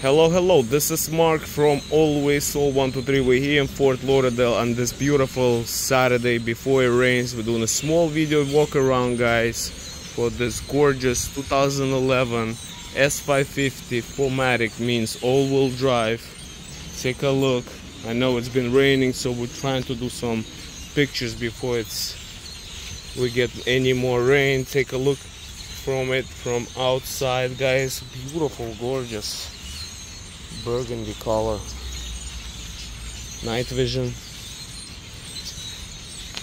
Hello, hello, this is Mark from Always Sold 123. We're here in Fort Lauderdale on this beautiful Saturday before it rains. We're doing a small video walk around, guys, for this gorgeous 2011 S550 4MATIC means all-wheel drive. Take a look. I know it's been raining, so we're trying to do some pictures before it's we get any more rain. Take a look from it from outside, guys. Beautiful, gorgeous burgundy color night vision.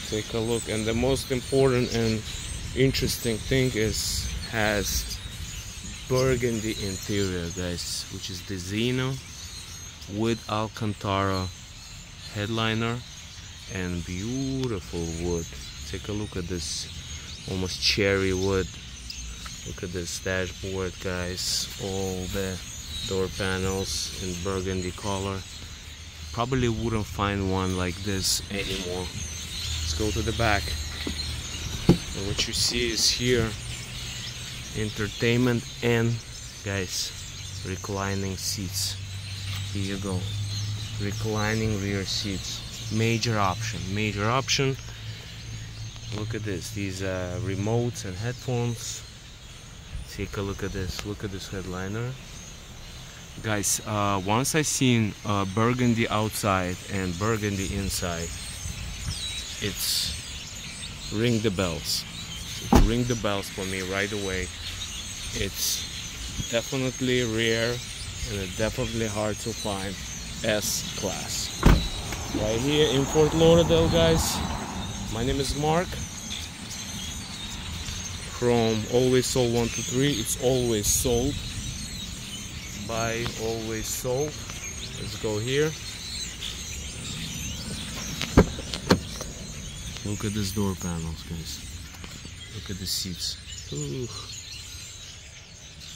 Take a look. And the most important and interesting thing is has burgundy interior guys which is the Designo with Alcantara headliner and beautiful wood. Take a look at this almost cherry wood. Look at this dashboard guys. All the door panels in burgundy color. Probably wouldn't find one like this anymore. Let's go to the back. And what you see is here entertainment and guys reclining seats. Here you go. Reclining rear seats. Major option major option. Look at this these uh, remotes and headphones. Take a look at this. Look at this headliner guys uh, once I seen uh, burgundy outside and burgundy inside it's ring the bells. Ring the bells for me right away it's definitely rare and definitely hard to find S class right here in Fort Lauderdale guys my name is Mark. From Always Sold 123 it's always sold by always sold let's go here. Look at this door panels guys. Look at the seats. Ooh.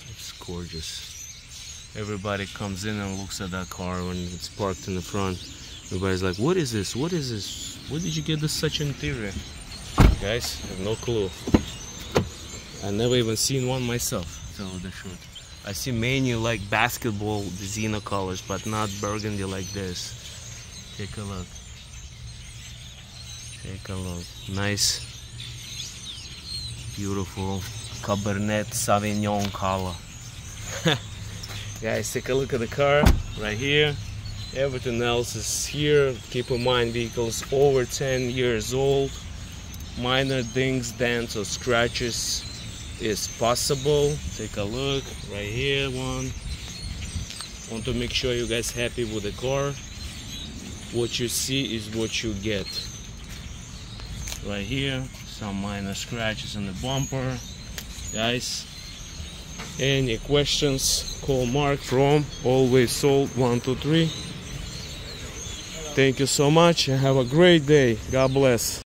it's gorgeous. Everybody comes in and looks at that car when it's parked in the front. Everybody's like what is this? What is this? Where did you get this such interior? Guys I have no clue. I never even seen one myself. Tell the truth I see many like basketball Designo colors, but not burgundy like this. Take a look. Take a look. Nice, beautiful Cabernet Sauvignon color. Guys, take a look at the car right here. Everything else is here. Keep in mind, vehicles over 10 years old. Minor dings, dents, or scratches is possible. Take a look right here one. Want to make sure you guys happy with the car. What you see is what you get. Right here some minor scratches on the bumper. Guys any questions call mark from always sold 123 thank you so much and have a great day. God bless